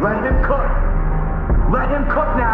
Let him cook. Let him cook now.